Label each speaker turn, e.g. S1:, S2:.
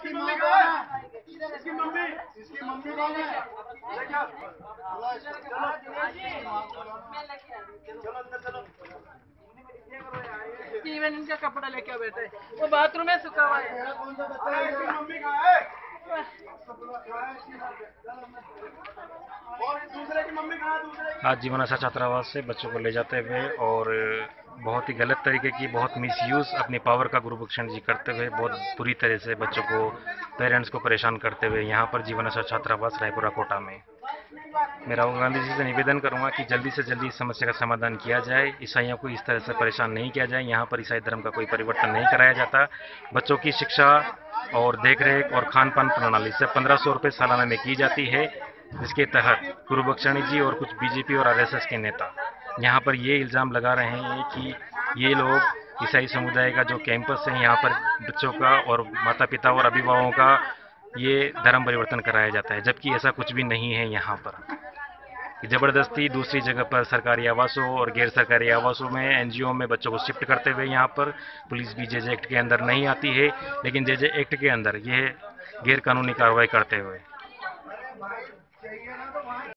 S1: इसकी मम्मी कौन है? इसकी मम्मी इसकी मम्मी कौन है? देखो? चलो अंदर चलो।
S2: स्टीवन इनका कपड़ा लेके बैठे वो बाथरूम में सुखा हुआ है।
S1: कौन सा बच्चा है? इसकी मम्मी कहाँ है? और दूसरे की मम्मी कहाँ दूसरे की?
S3: आज जीवन आशा छात्रावास से बच्चों को ले जाते हुए और बहुत ही गलत तरीके की, बहुत मिसयूज अपनी पावर का गुरुभूषण जी करते हुए, बहुत बुरी तरह से बच्चों को पेरेंट्स को परेशान करते हुए यहाँ पर जीवन आशा छात्रावास रायपुरा कोटा में। मैं राहुल गांधी जी से निवेदन करूँगा कि जल्दी से जल्दी इस समस्या का समाधान किया जाए। ईसाइयों को इस तरह से परेशान नहीं किया जाए। यहाँ पर ईसाई धर्म का कोई परिवर्तन नहीं कराया जाता। बच्चों की शिक्षा और देखरेख और खान पान प्रणाली से पंद्रह सौ रुपये सालाना में की जाती है, जिसके तहत गुरु बख्शाणी जी और कुछ बीजेपी और आरएसएस के नेता। यहाँ पर ये इल्ज़ाम लगा रहे हैं कि ये लोग ईसाई समुदाय का जो कैंपस है, यहाँ पर बच्चों का और माता पिता और अभिभावकों का ये धर्म परिवर्तन कराया जाता है, जबकि ऐसा कुछ भी नहीं है यहाँ पर। ज़बरदस्ती दूसरी जगह पर सरकारी आवासों और गैर सरकारी आवासों में, एनजीओ में बच्चों को शिफ्ट करते हुए यहाँ पर पुलिस भी जे एक्ट के अंदर नहीं आती है, लेकिन जे एक्ट के अंदर ये गैर कानूनी कार्रवाई करते हुए।